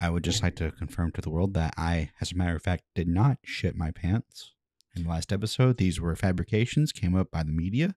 I would just like to confirm to the world that I, as a matter of fact, did not shit my pants in the last episode. These were fabrications, came up by the media.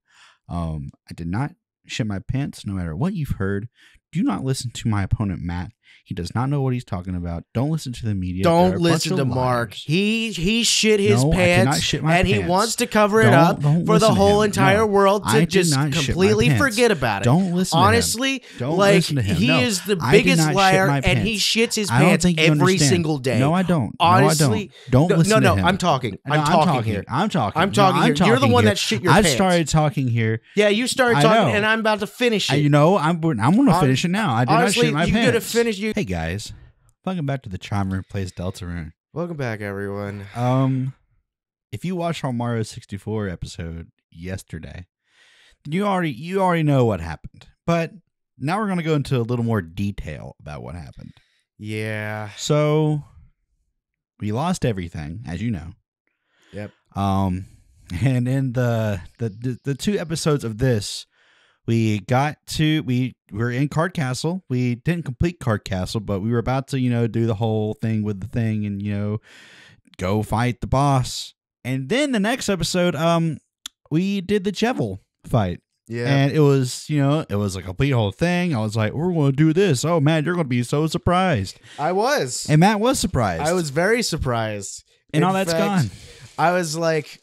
Um, I did not shit my pants, no matter what you've heard. Do not listen to my opponent, Matt. He does not know what he's talking about. Don't listen to the media. Don't listen to Mark. liars. He he shit his No, I did not pants, shit and he wants to cover it Don't- up don't for the whole entire No, world to just not completely forget about it. Don't listen to him. Honestly, Don't like listen to him. he No, is the biggest liar, and he shits his pants every single day. No, I don't. Honestly, I don't. Don't no, listen no, to no, him. I'm talking. No, I'm talking here. I'm talking. I'm talking here. You're the one that shit your pants. I pants. started talking here. Yeah, you started talking, and I'm about to finish it. you know, I'm I'm gonna finish it now. I did Honestly, not shit my you pants. could have finished. You. Hey guys, welcome back to the Charm Room Plays Deltarune. Welcome back, everyone. Um, if you watched our Mario 64 episode yesterday, you already you already know what happened. But now we're gonna go into a little more detail about what happened. Yeah. So we lost everything, as you know. Yep. Um, and in the the the, the two episodes of this, we got to we were in Card Castle. We didn't complete Card Castle, but we were about to you know do the whole thing with the thing and you know go fight the boss. And then the next episode, um, we did the Jevil fight. Yeah. And it was, you know, it was a complete whole thing. I was like, we're going to do this. Oh, man, you're going to be so surprised. I was. And Matt was surprised. I was very surprised. and In all that's fact, gone. I was like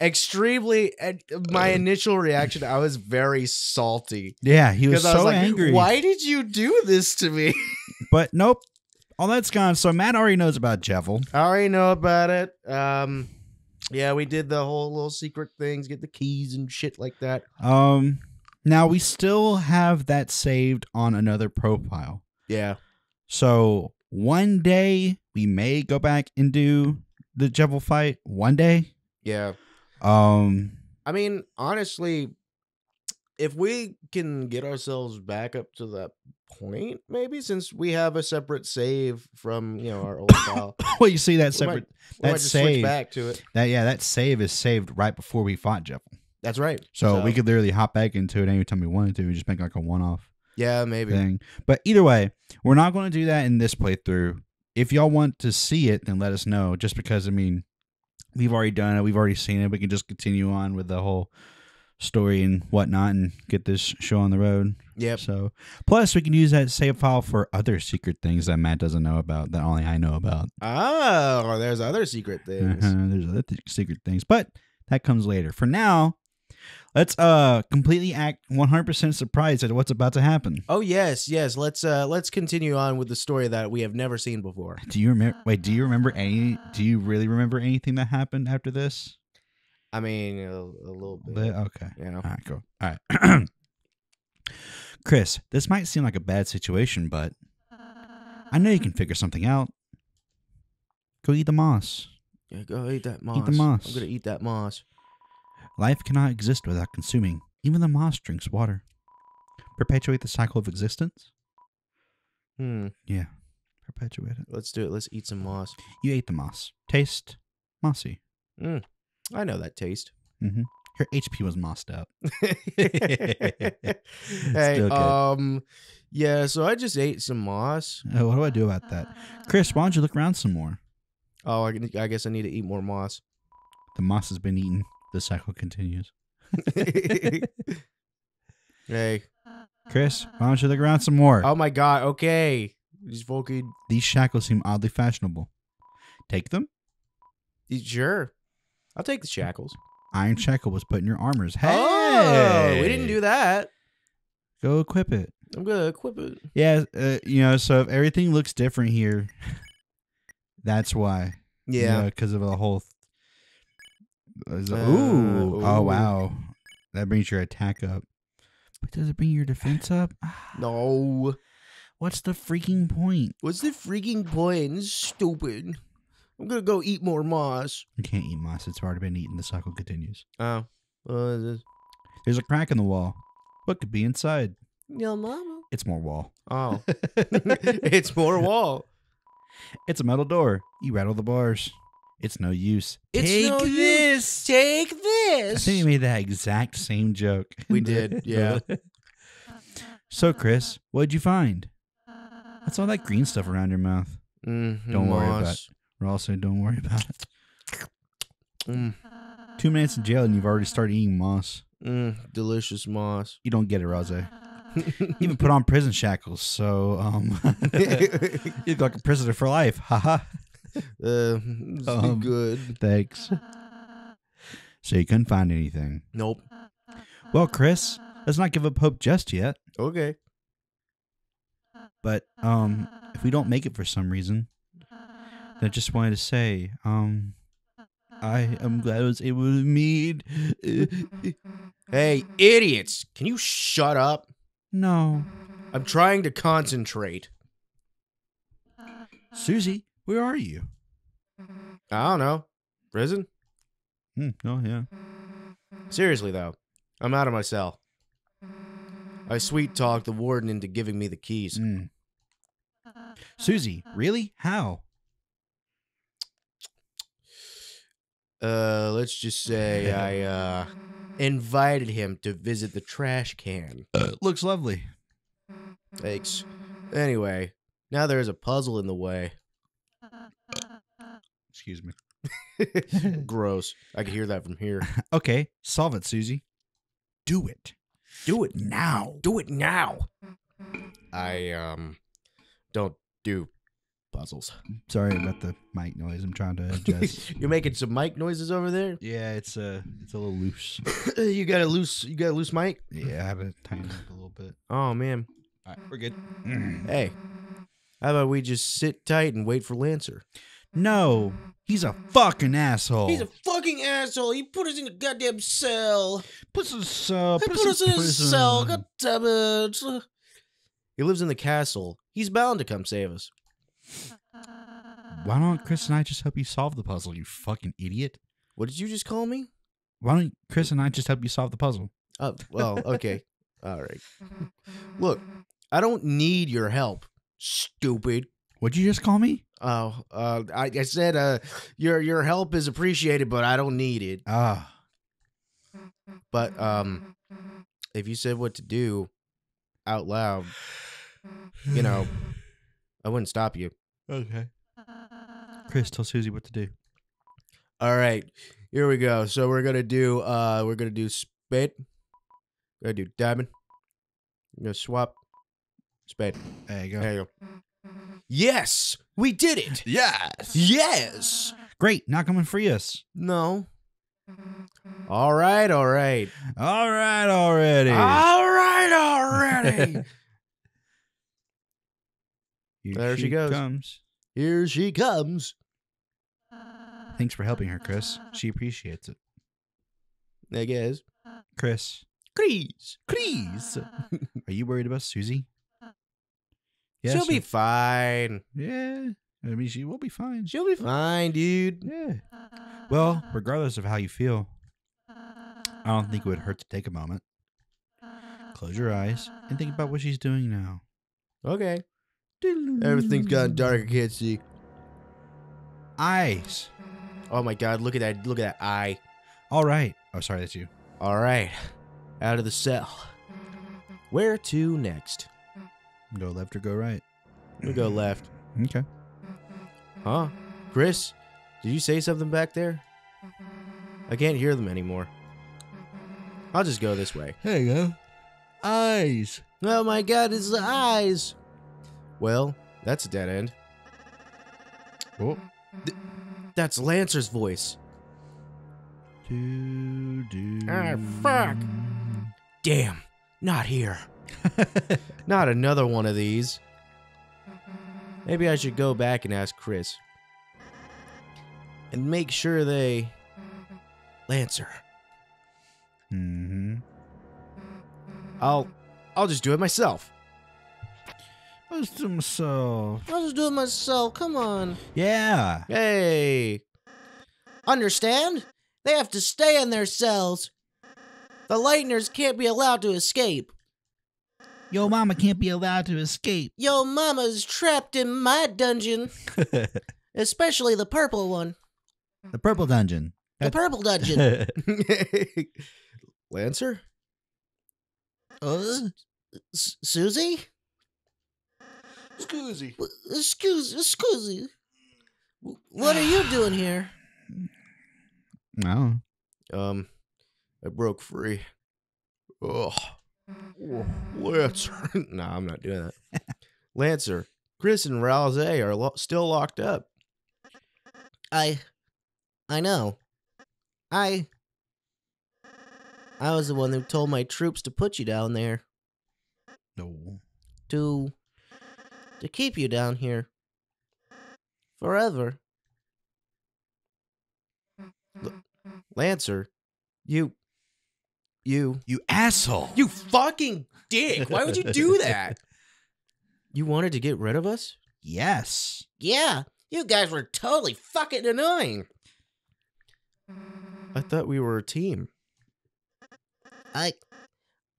extremely. My initial reaction, I was very salty Yeah, he was so I was like, angry. "Why did you do this to me?" But nope, all that's gone. So Matt already knows about Jevil. I already know about it. Um, yeah, we did the whole little secret things, get the keys and shit like that. Um, now we still have that saved on another profile. Yeah, So one day we may go back and do the Jevil fight. One day. yeah. Um, I mean, honestly, if we can get ourselves back up to that point, maybe since we have a separate save from you know our old file, well, you see that we separate. we might that just save- back to it. That yeah, that save is saved right before we fought Jevil. That's right. So, we could literally hop back into it anytime we wanted to. We just make like a one-off. yeah, maybe. thing. But either way, we're not going to do that in this playthrough. If y'all want to see it, then let us know. Just because I mean, we've already done it, we've already seen it. We can just continue on with the whole story and whatnot, and get this show on the road. Yep. So, plus we can use that save file for other secret things that Matt doesn't know about that only I know about. Oh, there's other secret things. Uh-huh, There's other th- secret things, but that comes later. For now, let's uh completely act 100% surprised at what's about to happen. Oh yes, yes. Let's uh let's continue on with the story that we have never seen before. Do you remember? Wait, do you remember any? Do you really remember anything that happened after this? I mean, a, a little bit. But- okay. You know. All right. Cool. All right. Kris, this might seem like a bad situation, but I know you can figure something out. Go eat the moss. Yeah, go eat that moss. Eat the moss. I'm gonna eat that moss. Life cannot exist without consuming. Even the moss drinks water. Perpetuate the cycle of existence. Hmm. Yeah. Perpetuate it. Let's do it. Let's eat some moss. You ate the moss. Taste mossy. Mm. I know that taste. Mm-hmm. Your HP was mossed up. hey, um, yeah. So I just ate some moss. Uh, what do I do about that? Kris, why don't you look around some more? Oh, I, I guess I need to eat more moss. The moss has been eaten. The cycle continues. hey. Kris, why don't you look around some more? Oh my God. Okay. These fucking. These shackles seem oddly fashionable. Take them. Sure. I'll take the shackles. Iron shackle was put in your armors. Hey, Oh, we didn't do that. Go equip it. I'm gonna equip it. Yeah, uh, you know. So if everything looks different here, that's why. Yeah. because of the whole. Th- is Uh, ooh. Oh wow, that brings your attack up. But does it bring your defense up? No. What's the freaking point? What's the freaking point? This is stupid. I'm gonna go eat more moss. You can't eat moss. It's already been eaten. The cycle continues. Oh. Uh, There's a crack in the wall. What could be inside? Yo, mama. It's more wall. Oh. it's more wall. It's a metal door. You rattle the bars. It's no use. It's Take no use. this. I think we made that exact same joke. We did, yeah. so, Kris, what'd you find? That's all that green stuff around your mouth. Mm, Don't worry about moss. We're also don't worry about it. Mm, Two minutes in jail and you've already started eating moss. mm, delicious moss. You don't get it, Rose. You even put on prison shackles, so um, you look like a prisoner for life. Haha. Uh, Um, good. Thanks. So you couldn't find anything. Nope. Well, Kris, let's not give up hope just yet. Okay. But um, if we don't make it for some reason, I just wanted to say, um, I am glad I was able to meet. Hey, idiots! Can you shut up? no, I'm trying to concentrate. Susie, where are you? I don't know. Prison? Hmm, oh yeah. Seriously though, I'm out of my cell. I sweet talked the warden into giving me the keys. Mm. Susie, really? How? Uh, let's just say I uh invited him to visit the trash can. looks lovely. Thanks. Anyway, now there's a puzzle in the way. Excuse me. Gross. I can hear that from here. Okay, solve it, Susie. Do it Do it now. Do it now. I um don't do puzzles. Sorry about the mic noise. I'm trying to adjust. You're making some mic noises over there. yeah, it's uh, it's a little loose. you got a loose. You got a loose mic. Yeah, I had to tighten up a little bit. Oh man. All right, we're good. Hey, how about we just sit tight and wait for Lancer? No, he's a fucking asshole. He's a fucking asshole. He put us in a goddamn cell. puts us uh, He put us in a cell. God damn it. He lives in the castle. He's bound to come save us. Why don't Kris and I just help you solve the puzzle? You fucking idiot. What did you just call me? Why don't Kris and I just help you solve the puzzle? Oh, well, okay. All right. Look, I don't need your help, stupid. What'd you just call me? Oh, uh, I, I said uh, your your help is appreciated, but I don't need it. Ah, But um, if you said what to do out loud, you know, I wouldn't stop you. okay. Kris, tell Susie what to do. All right, here we go. So we're gonna do uh, we're gonna do spit. Gonna do diamond. Gonna swap spade. There you go. There you go. Yes, we did it. Yes. Yes. Great. Now coming free us. No. All right, all right. All right, already. All right, already. There she goes. Comes. Here she comes. Thanks for helping her, Kris. She appreciates it. I guess. Kris, Please. please. Are you worried about Susie? She'll be fine. Yeah. I mean, she will be fine. She'll be fine, dude. Yeah. Well, uh, regardless of how you feel, I don't think it would hurt to take a moment. Close your eyes and think about what she's doing now. Okay. Everything's gotten dark. I can't see. Eyes. Oh my god, look at that. Look at that eye. All right. Oh, sorry, that's you. All right. Out of the cell. Where to next? Go left or go right. We go left. Okay. Huh? Kris, did you say something back there? I can't hear them anymore. I'll just go this way. There you go. Eyes. Oh my god, it's the eyes. Well, that's a dead end. Oh. That's Lancer's voice. Do, do. Ah, fuck. Damn, not here. Not another one of these. Maybe I should go back and ask Kris. And make sure they. Lancer. mm-hmm. I'll. I'll just do it myself. Let's do myself. I'll just do it myself. Come on. Yeah. Hey. Understand? They have to stay in their cells. The Lightners can't be allowed to escape. Yo, mama can't be allowed to escape. Yo, mama's trapped in my dungeon, especially the purple one. the purple dungeon. The purple dungeon. Lancer? Uh, S- Susie? Scoozy. Excuse, excuse me. What are you doing here? No. Um, I broke free. Oh, Lancer. no, I'm not doing that. Lancer, Kris and Ralsei are lo- still locked up. I, I know. I, I was the one who told my troops to put you down there No. to, to keep you down here forever. L- Lancer, you, you, You asshole. you fucking dick! Why would you do that? You wanted to get rid of us? Yes. Yeah, you guys were totally fucking annoying. I thought we were a team. I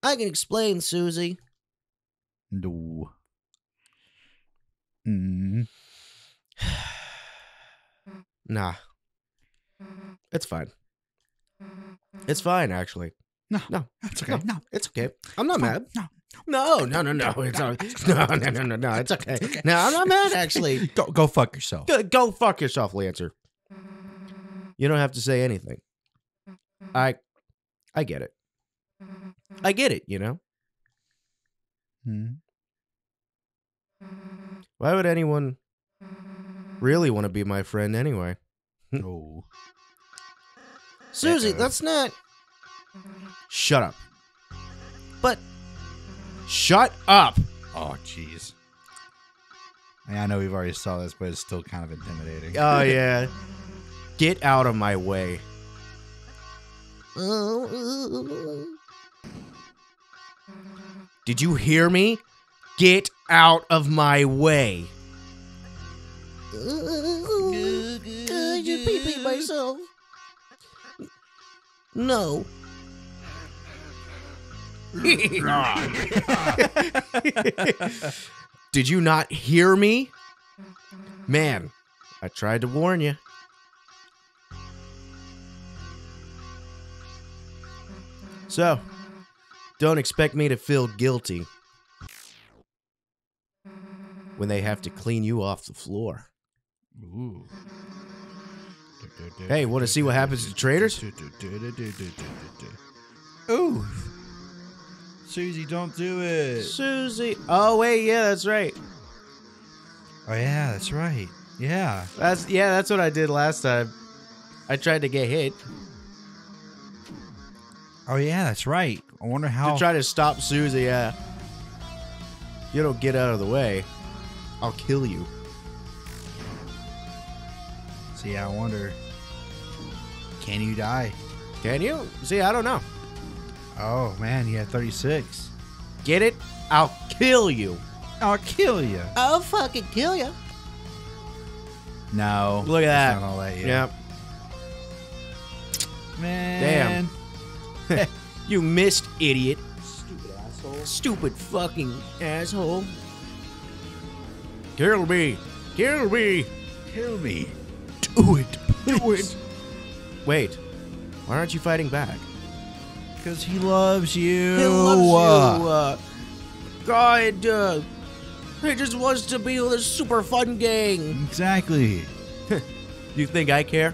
I can explain, Susie. No. Mm. Nah. It's fine. It's fine, actually. No. No. it's okay. No. It's okay. I'm not mad. No. No, no, no, no. It's all, no, no, no, no, no. It's okay. No, I'm not mad, actually. Go go fuck yourself. Go, go fuck yourself, Lancer. You don't have to say anything. I I get it. I get it, you know? Hmm. Why would anyone really want to be my friend anyway? No. Susie, that's not Shut up. But Shut up. Oh, jeez. I, mean, I know we've already saw this, but it's still kind of intimidating. Oh yeah. Get out of my way. Did you hear me? Get out of my way. I just pee pee myself. No. Did you not hear me? Man, I tried to warn you. So, don't expect me to feel guilty when they have to clean you off the floor. Ooh. Hey, wanna see what happens to traitors? Ooh. Susie, don't do it. Susie. Oh wait, yeah, that's right. Oh yeah, that's right. Yeah. That's yeah, that's what I did last time. I tried to get hit Oh yeah, that's right. I wonder how. to try to stop Susie. Yeah. You don't get out of the way, I'll kill you. See, I wonder. Can you die? Can you? See, I don't know. Oh man, you have 36. Get it? I'll kill you. I'll kill you. I'll fucking kill you. No. Look at that's that. Not gonna let you. Yeah. Man. Damn. You missed, idiot. Stupid asshole. Stupid fucking asshole. Kill me. Kill me. Kill me. Do it. Do it. Wait. Why aren't you fighting back? Because he loves you. He loves you. Uh, God, uh, he just wants to be with a super fun gang. Exactly. You think I care?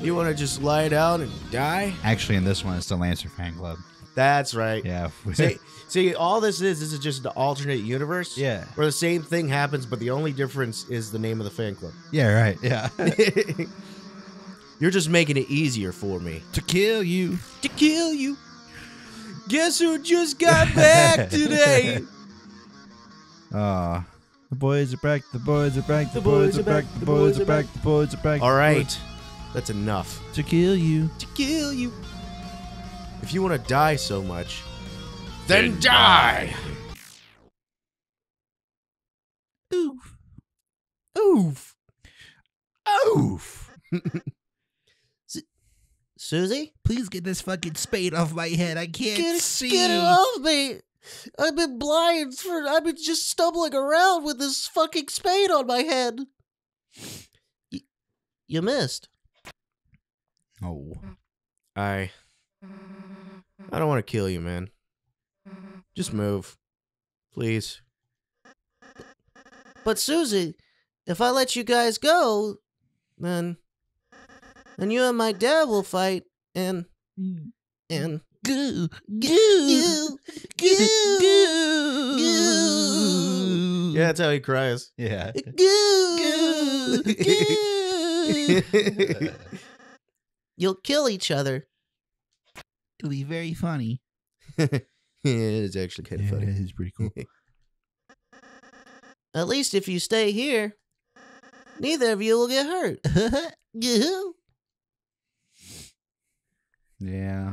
You want to just lie down and die? Actually, in this one, it's the Lancer fan club. That's right. Yeah. See, see, all this is, this is just an alternate universe. yeah. Where the same thing happens, but the only difference is the name of the fan club. Yeah, right. Yeah. You're just making it easier for me. to kill you. To kill you. Guess who just got back today? Ah. the boys are back. The boys are back. The, boys, are back. The boys are back. The boys are back. All the right. boys- That's enough. To kill you. To kill you. If you want to die so much, then die. Oof. Oof. Oof. Susie? Please get this fucking spade off my head. I can't Get, see. get it off me. I've been blind for. I've been just stumbling around with this fucking spade on my head. Y- you missed. Oh. I. I don't want to kill you, man. Just move. Please. But Susie, if I let you guys go, then then you and my dad will fight and mm. and Goo, goo goo goo Yeah, that's how he cries. Yeah. goo goo. You'll kill each other. It'll be very funny. yeah, it's actually kind of Yeah, funny. it is pretty cool. At least if you stay here, neither of you will get hurt. Yeah.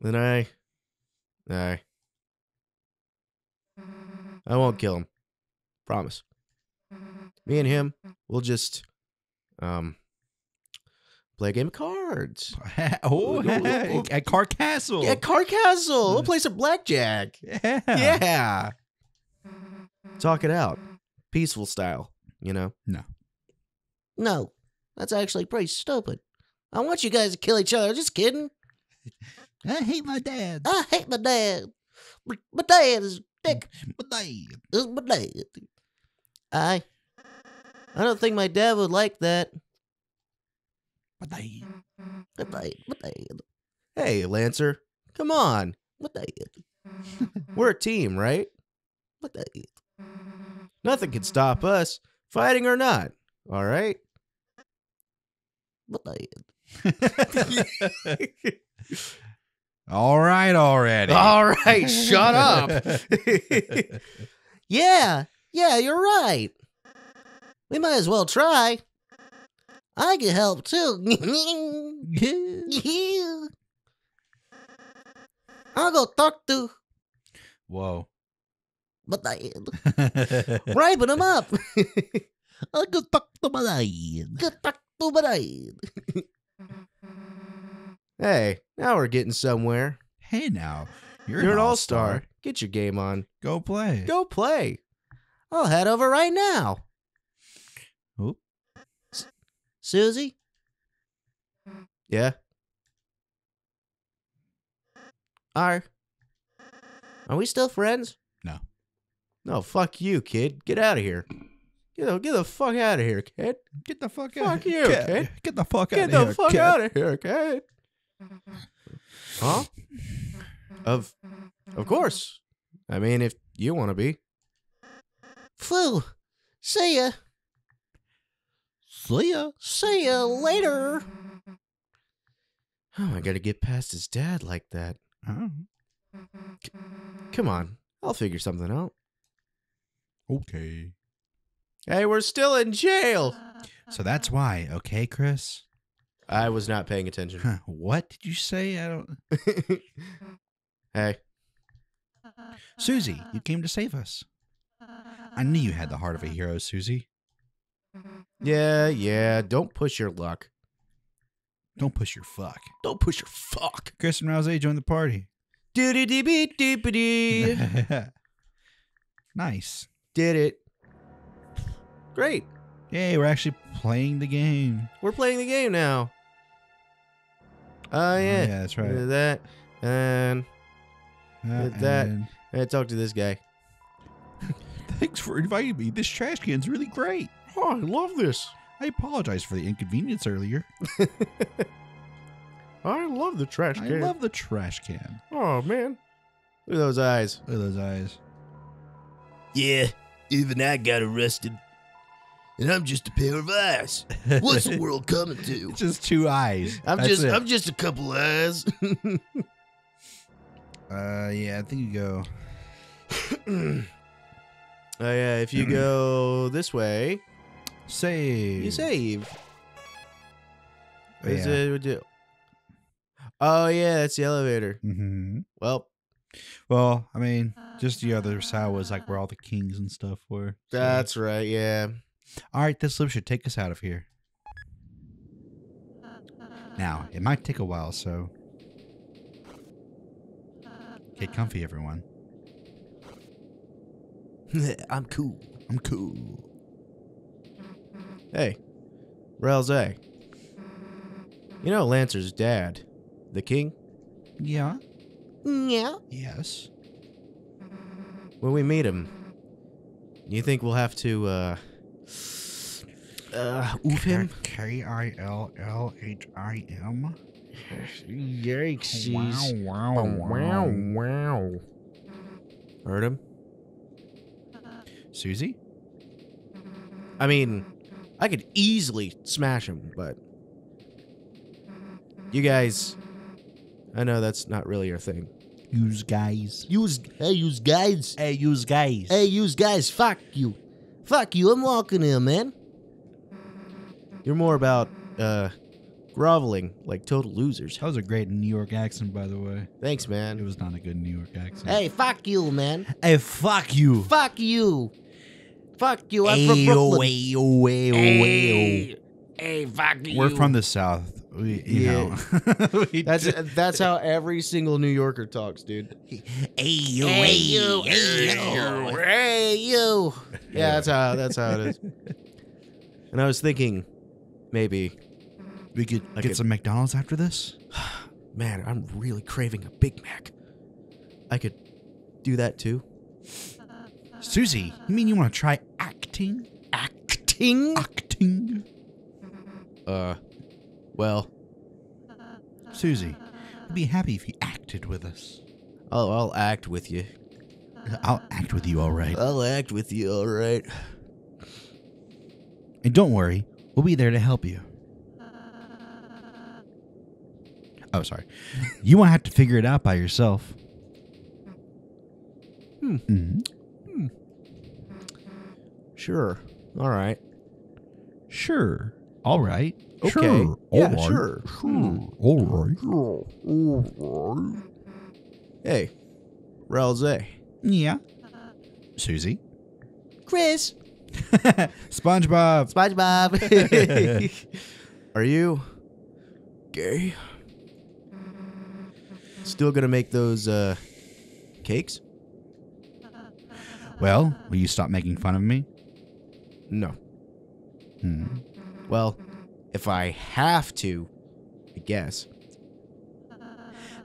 Then I, I, I won't kill him. Promise. Me and him, we'll just, um, play a game of cards. oh, at Car Castle. Yeah, card castle. We'll play some blackjack. yeah. Yeah. Talk it out, peaceful style. You know. No. No, that's actually pretty stupid. I want you guys to kill each other. Just kidding. I hate my dad. I hate my dad. My my dad is mm, dick. Mm, my dad. Is my dad. I, I don't think my dad would like that. My dad. My dad. My dad. Hey, Lancer, come on. My dad. We're a team, right? My dad. Nothing can stop us, fighting or not. All right. My dad. All right, already. All right, shut up. Yeah, yeah, you're right. We might as well try. I can help too. I'll go talk to Whoa. my dad. Ripen him up. I'll go talk to my. Go talk to my. Hey, now we're getting somewhere. Hey, now. You're, You're, an all star. Get your game on. Go play. Go play. I'll head over right now. Oop. S- Susie? Yeah. Are Are we still friends? No, No, fuck you, kid. Get out of here. Get the, get the fuck out of here, kid. Get the fuck Fuck out you, Get, kid. get the fuck Get out the of here. fuck kid. out of here, kid. Huh? Of of course. I mean, if you want to be. Phew. See ya. See ya. See ya later. Oh, I gotta get past his dad like that. Oh, Come on. I'll figure something out. okay. Hey, we're still in jail. So that's why, okay, Kris? I was not paying attention. Huh, what did you say? I don't. hey, Susie, you came to save us. I knew you had the heart of a hero, Susie. yeah, yeah, don't push your luck. Don't push your fuck. Don't push your fuck. Kris and Ralsei joined the party. Doody dee bee dee ba dee. nice. Did it. Great. Yay, we're actually playing the game. We're playing the game now. Oh, yeah. Yeah, that's right. Did that. And Uh, With that- and I talked to this guy. Thanks for inviting me. This trash can's really great. Oh, I love this. I apologize for the inconvenience earlier. I love the trash can. I love the trash can. oh, man. Look at those eyes. Look at those eyes. Yeah, even I got arrested. And I'm just a pair of eyes. What's the world coming to? Just two eyes. I'm That's just it. I'm just a couple eyes. Uh, yeah, I think you go. oh, yeah. If you go this way, Save. you save. Oh, Is yeah. it- would you- Oh, yeah. That's the elevator. hmm Well, Well, I mean, just the other side was like where all the kings and stuff were. So- that's right. Yeah. All right. This loop should take us out of here. Now, it might take a while, so get comfy, everyone. I'm cool. I'm cool. Hey, Ralsei. You know Lancer's dad, the king? Yeah. Yeah. Yes. When we meet him, You think we'll have to uh uh oof him? K I L L H I M. Yikes. Wow, Wow, wow. wow. Heard him? Susie? I mean, I could easily smash him, but you guys, I know that's not really your thing. Use guys. Use, hey, use guys. Hey, use guys. Hey, use guys. Fuck you. Fuck you. I'm walking in, man. You're more about uh groveling like total losers. That was a great New York accent, by the way. Thanks, man. It was not a good New York accent. Hey, fuck you, man. hey fuck you. Fuck you. Fuck you. I'm from Brooklyn. Hey, hey, fuck you. We're from the South. We, you Yeah. know. We That's d- that's how every single New Yorker talks, dude. Hey, you. Hey, you. Hey, you. Yeah, that's how that's how it is. And I was thinking, maybe, we could I get could- some McDonald's after this. man, I'm really craving a Big Mac. I could do that too. Susie, you mean you want to try acting? Acting? Acting? Uh, well, Susie, we'd be happy if you acted with us. I'll I'll act with you. I'll act with you, all right. I'll act with you, all right. And don't worry, we'll be there to help you. Oh, sorry. You won't have to figure it out by yourself. Hmm. Mhm. Sure. All right. Sure. All right. Okay. Sure. Yeah, all right. sure. Hmm. All right. Hey, Ralsei. Yeah. Susie. Kris. SpongeBob. SpongeBob. Are you gay? Still gonna make those uh cakes? Well, will you stop making fun of me? No. Hmm. Well, if I have to, I guess.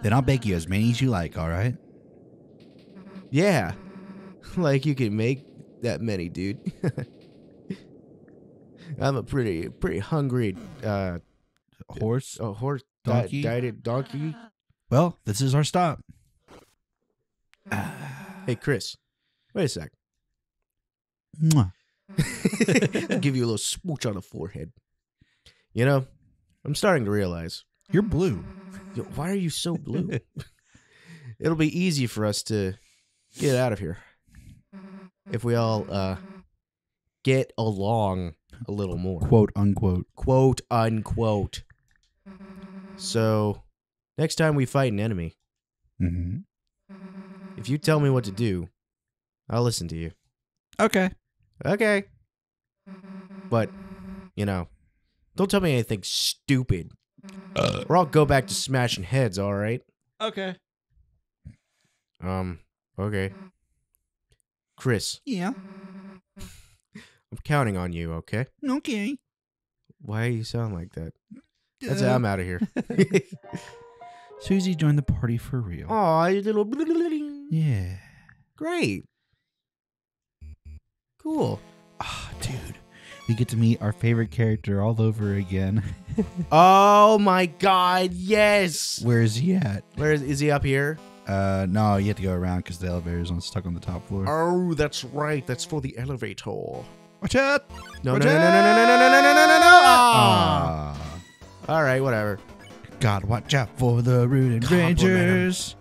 Then I'll bake you as many as you like, all right? Yeah. like you can make that many, dude. I'm a pretty pretty hungry uh Horse. a horse Donkey? Di- dieted donkey. Well, this is our stop. Hey Kris. Wait a sec. Mwah. I'll give you a little smooch on the forehead. You know, I'm starting to realize. You're blue. Yo, Why are you so blue? It'll be easy for us to get out of here if we all uh get along a little more. Quote unquote. Quote unquote. So, next time we fight an enemy, hmm if you tell me what to do, I'll listen to you. Okay. Okay. But, you know, don't tell me anything stupid. or I'll go back to smashing heads, all right? Okay. Um, okay. Kris, Yeah. I'm counting on you, okay? Okay. Why you sound like that? That's Uh, it. I'm out of here. Susie joined the party for real. Aw, you little. Yeah. Great. Cool. Ah, dude. We get to meet our favorite character all over again. Oh my god, yes! Where is he at? Where is, is he up here? Uh, no, you have to go around because the elevator's on stuck on the top floor. Oh, that's right. That's for the elevator. Watch out! No, no, Watch no, no, no, no, no, no, no, no, no, no, no, no. Ah. Ah. All right, whatever. God, watch out for the Rudinn. Rangers.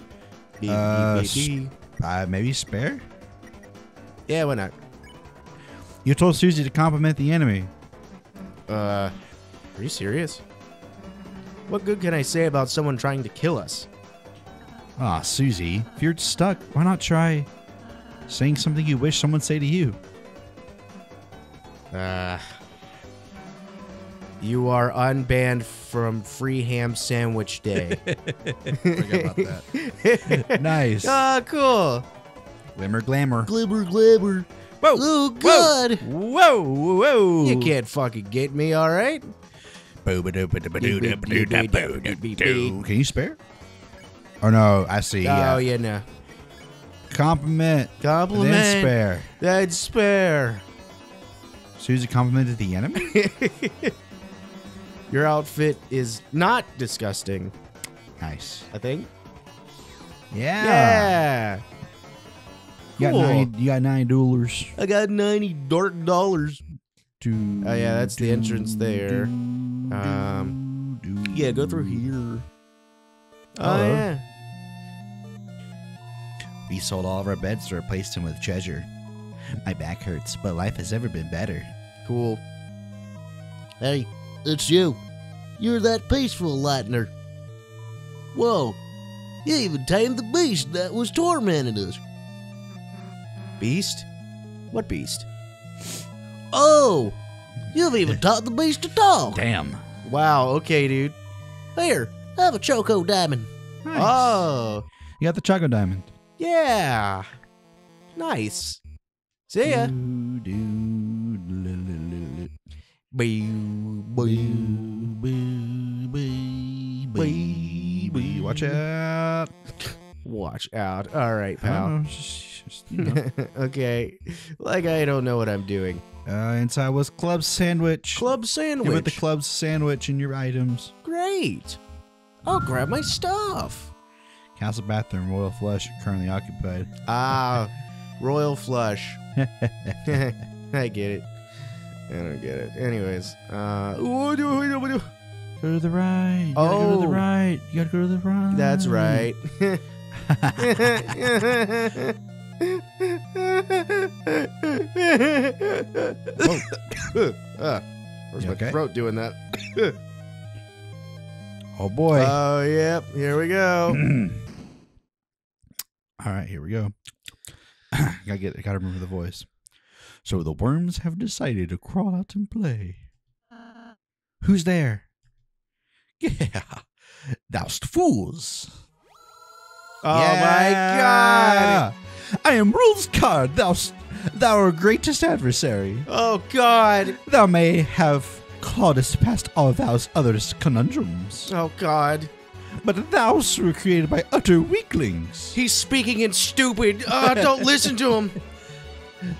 Uh, beep. Uh, maybe spare? Yeah, why not? You told Susie to compliment the enemy. Uh, are you serious? What good can I say about someone trying to kill us? Ah, Susie, if you're stuck, why not try saying something you wish someone say to you? Uh, you are unbanned from Free Ham Sandwich Day. Forget about that. nice. Ah, cool. Glimmer, glamour. Glimmer, glimmer. Whoa! Oh, God. Whoa! Whoa! You can't fucking get me, all right? Can you spare? Oh no, I see. Oh, Yeah. yeah, no. compliment. Then Compliment. spare. That's spare. Susie complimented the enemy. Your outfit is not disgusting, nice. I think. Yeah. Yeah. You got Cool. nine. You got nine dollars. I got 90 dark dollars. Do, Oh, yeah, that's the entrance there. Um, do, Yeah, go through here. Oh, Hello. yeah. We sold all of our beds to replace them with treasure. My back hurts, but life has never been better. Cool. Hey, it's you. You're that peaceful lightner. Whoa, you even tamed the beast that was tormenting us. Beast? What beast? Oh, you've even taught the beast to talk. Damn. Wow, okay, dude. Here, have a choco diamond. Nice. Oh, You got the Choco Diamond. yeah. Nice. See ya. Do, do, lu, lu, lu, lu. Boo, boo. Boo. Watch out. Watch out. All right, pal. Oh, just- you know. okay. Like I don't know what I'm doing. uh, inside was club sandwich. Club sandwich. put the club sandwich in your items. Great. I'll grab my stuff. Castle bathroom, royal flush, currently occupied. Ah, royal flush. I get it. I don't get it. Anyways, uh, what do we do? What do- Go to the right. You gotta go to the Oh. right. You gotta go to the right. That's right. ah, where's You my okay? throat doing that? oh boy. Oh, yep. Here we go. All right, here we go. gotta get. I Gotta remember the voice. So the worms have decided to crawl out and play. Who's there? Yeah, thou'st fools. Oh my god. I am Rouxls Kaard. Thou, thou our greatest adversary. Oh god. Thou may have clawed us past all thou's others conundrums, Oh god. but thou were created by utter weaklings. He's speaking in stupid. Uh, don't listen to him.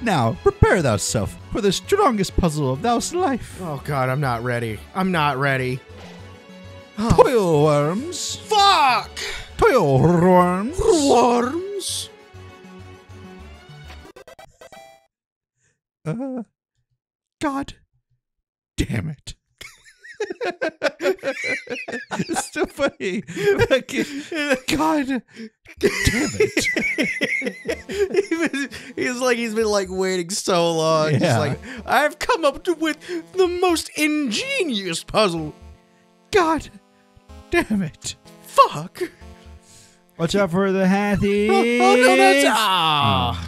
Now prepare thyself for the strongest puzzle of thou's life. Oh god, I'm not ready. I'm not ready. Toil worms, Fuck! toil worms worms. Uh, God damn it. it's so funny. Fucking- God damn it. he was, he's like he's been like waiting so long. Yeah. like I've come up to, with the most ingenious puzzle. God damn it. Fuck! Watch out for the Hathies. Oh, oh, no, that's ah.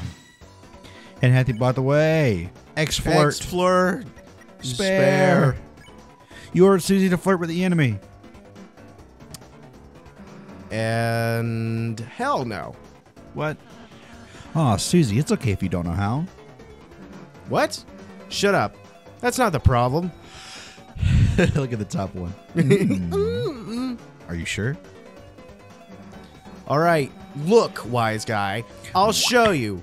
And Hathy bought the way. X flirt. Ex flirt. Spare. You ordered Susie to flirt with the enemy. And hell no. What? Oh, Susie, it's okay if you don't know how. What? Shut up. That's not the problem. Look at the top one. Mm. Are you sure? All right, look, wise guy. I'll show you.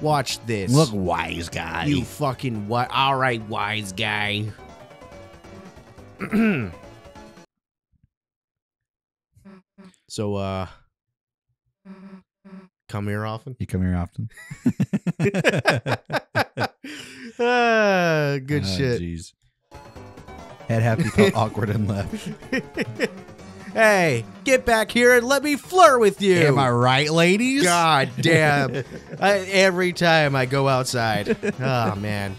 Watch this. Look, wise guy. you fucking what? All right, wise guy. so, uh, come here often. You come here often. ah, good Ah, shit. Jeez. Head happy felt awkward and left. Hey, get back here and let me flirt with you. Am I right, ladies? God damn. I, every time I go outside. Oh, man.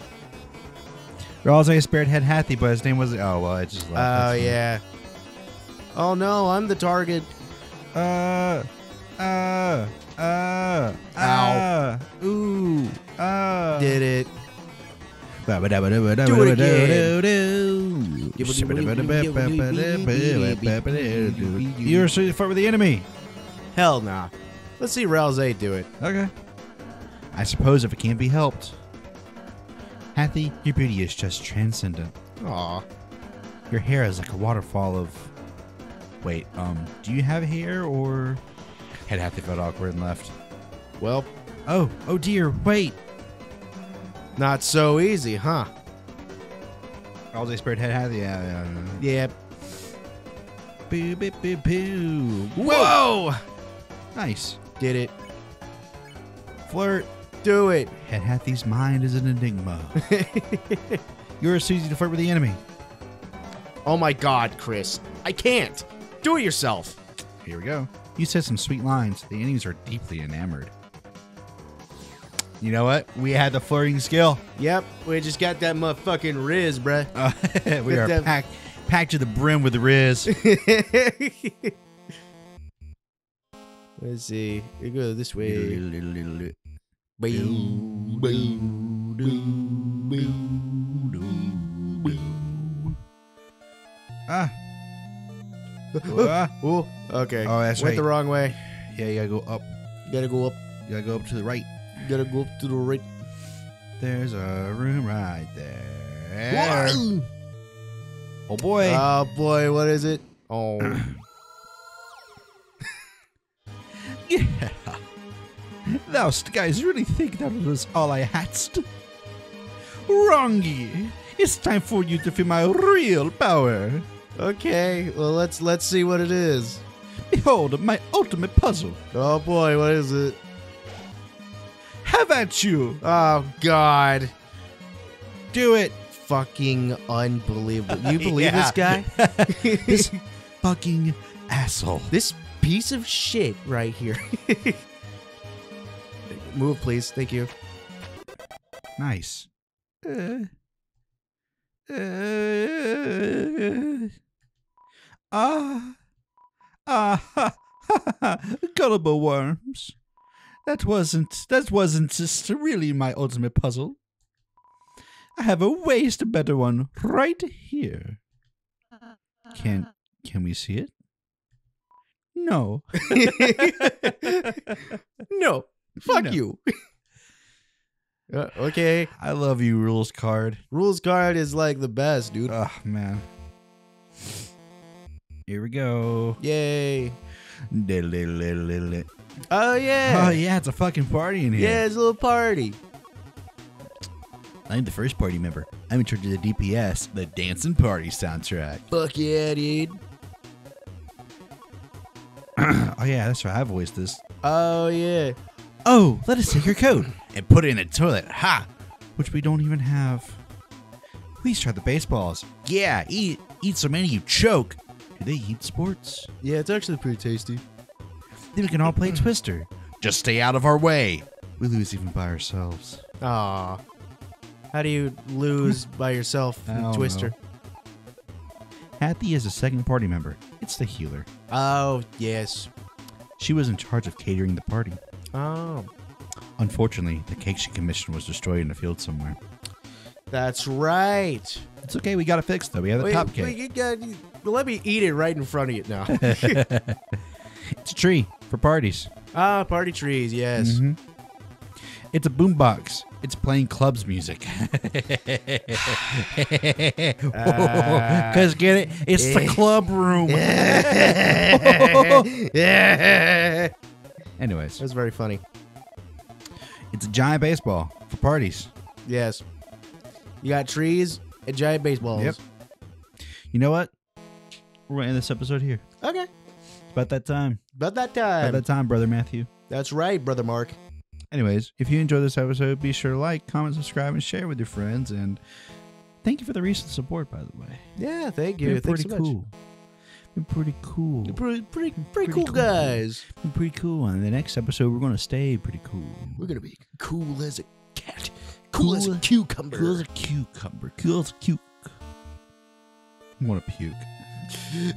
Ralsei I spared head Hathy, but his name was oh well, I just Oh, left. Fine. yeah. Oh, no, I'm the target. Uh, uh, uh, Ow. uh, ooh, uh. Did it. Do it again. You're so far with the enemy. Hell nah. Let's see Ralsei do it. Okay. I suppose if it can't be helped. Hathy, your beauty is just transcendent. Aw. Your hair is like a waterfall of. Wait, um, do you have hair or? Head Hathy felt awkward and left. Well, Oh, oh dear, wait. not so easy, huh? All they spared head had yeah, yeah, yeah. Yeah. Boo, boo, boo, boo. Whoa! Nice. Did it. Flirt. Do it. Head Hathy's mind is an enigma. You're as easy to flirt with the enemy. oh my god, Kris. I can't. Do it yourself. Here we go. You said some sweet lines. The enemies are deeply enamored. You know what? We had the flirting skill. Yep, we just got that motherfucking Riz, bruh. Uh, we are packed, packed to the brim with Riz. Let's see. We go this way. Ah. Ah. Oh, okay. Oh, that's Went right. the wrong way. Yeah, you gotta go up. You gotta go up. You gotta go up to the right. You gotta go up to the right. There's a room right there. Oh boy. Oh boy, what is it? Oh, yeah. Thou guys really think that was all I hadst? Wrongy. It's time for you to feel my real power. okay. Well, let's let's see what it is. Behold my ultimate puzzle. Oh boy, what is it? Have at you. Oh God, Do it. fucking unbelievable! You believe this guy? This fucking asshole. this piece of shit right here. Move, please. Thank you. Nice. Uh, uh, ah, ah, ha, ha, ha, gullible worms. That wasn't. That wasn't just really my ultimate puzzle. I have a waste better one right here. Can Can we see it? No. no, fuck you. Uh, okay, I love you, Rouxls Kaard. Rouxls Kaard is like the best, dude. Oh man. Here we go. Yay! Oh yeah. Oh yeah, yeah, it's a fucking party in here. yeah, it's a little party. I'm the first party member. I'm in charge of the DPS, the Dancing Party soundtrack. Fuck yeah, dude. oh yeah, that's right. I voiced this. Oh yeah. Oh, let us take your coat and put it in the toilet. Ha! Which we don't even have. Please try the baseballs. Yeah, eat eat so many you choke. Do they eat sports? Yeah, it's actually pretty tasty. Then we can all play Twister. Just stay out of our way. We lose even by ourselves. Ah, How do you lose by yourself, I in don't Twister? Hathy is a second party member. It's the healer. Oh yes. She was in charge of catering the party. Oh, Unfortunately, the cake she commissioned was destroyed in a field somewhere. that's right. It's okay, we got it fixed though. We have the Wait, top wait, cake. you got- let me eat it right in front of you now. It's a tree for parties. ah, party trees. Yes. Mhm. It's a boombox. It's playing clubs music. Ah. Cause get it? It's the Eh. club room. Yeah. It was very funny. it's a giant baseball for parties. Yes. You got trees and giant baseballs. Yep. You know what? We're gonna end this episode here. Okay. It's about that time. About that time. About that time, brother Matthew. That's right, brother Mark. Anyways, if you enjoyed this episode, be sure to like, comment, subscribe, and share with your friends. And thank you for the recent support, by the way. Yeah, thank Been you. Thanks pretty so much. cool. Been pretty cool. You're Pretty, pretty, pretty, Pretty cool, cool. guys. Been pretty cool. And the next episode, we're gonna stay pretty cool. We're gonna be cool as a cat, cool, as a cucumber. Cool as a cucumber. Cool as a cuke. I want to puke.